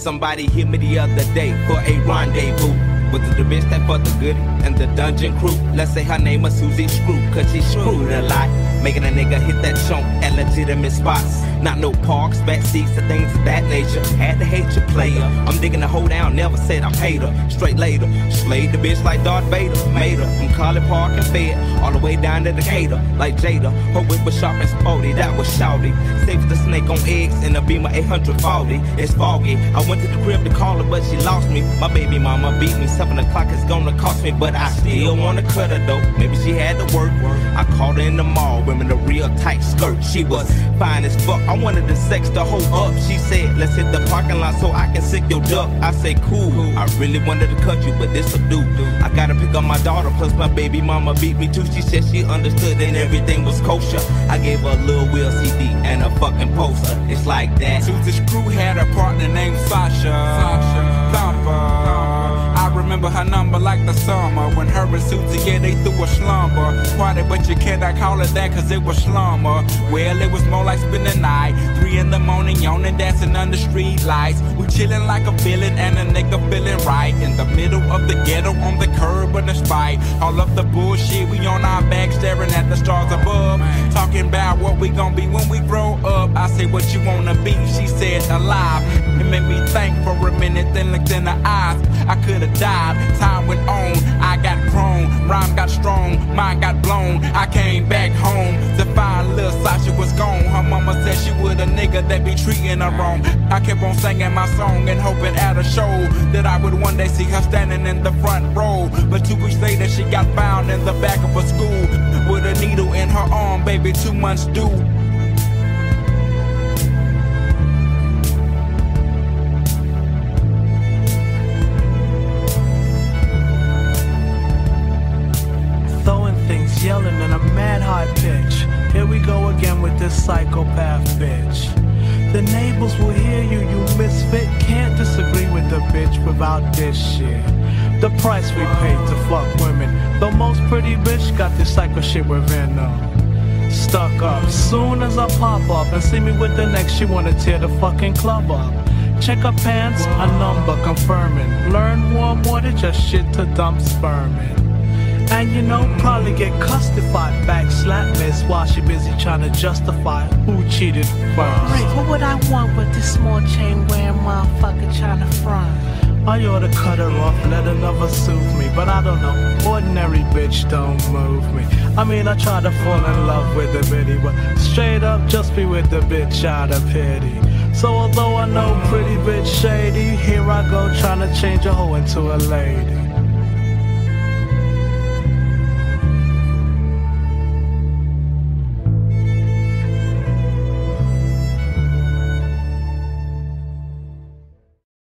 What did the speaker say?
Somebody hit me the other day for a rendezvous. Was it the bitch that fucked the goodie and the dungeon crew? Let's say her name was Susie Screw, cause she screwed a lot. Making a nigga hit that chunk at legitimate spots. Not no parks, back seats, or things of that nature. Had to hate your player. I'm digging the hole down, never said I paid her. Straight later, slayed the bitch like Darth Vader. Made her from College Park and Fed, all the way down to Decatur, like Jada. Her whip was sharp and sporty, that was shouty. Saved the snake on eggs in a Beamer 840. It's foggy. I went to the crib to call her, but she lost me. My baby mama beat me. Seven o'clock is gonna cost me, but I still wanna cut her though. Maybe she had to work. I called her in the mall, women a real tight skirt. She was fine as fuck. I wanted to sex the whole up. She said, let's hit the parking lot so I can sick your duck. I say, cool. I really wanted to cut you, but this'll do. I gotta pick up my daughter, plus my baby mama beat me too. She said she understood and everything was kosher. I gave her a little Will CD and a fucking poster. It's like that. Susie crew had a partner named. Sasha. Remember her number like the summer when her and Susie, yeah, they threw a slumber. Party, but you cannot call it that cause it was slumber. Well, it was more like spending the night. Three in the morning, yawning, dancing under street lights. We chilling like a villain and a nigga feeling right. In the middle of the ghetto, on the curb, but despite all of the bullshit, we on our back staring at the stars above. Talking about what we gon' be when we grow up. I say, what you wanna be? She said, alive. It made me think for a minute, then looked in her eyes. I could've gone. Her mama said she would a nigga that be treating her wrong. I kept on singing my song and hoping at a show that I would one day see her standing in the front row. But two weeks later, she got found in the back of a school with a needle in her arm, baby, two months due. Yelling in a mad high pitch. Here we go again with this psychopath bitch. The neighbors will hear you, you misfit. Can't disagree with the bitch without this shit. The price we paid to fuck women. The most pretty bitch got this psycho shit within them. Stuck up. Soon as I pop up and see me with the next, she wanna tear the fucking club up. Check her pants, a number confirming. Learn more, more than just shit to dump sperm in. And you know, probably get custified, back slap miss while she busy trying to justify who cheated first. Rick, what would I want with this small chain wearing motherfucker trying to front? I ought to cut her off, let another soothe me. But I don't know, ordinary bitch don't move me. I mean, I try to fall in love with the bitty, but straight up just be with the bitch out of pity. So although I know pretty bitch shady, here I go trying to change a hoe into a lady.